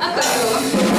赤と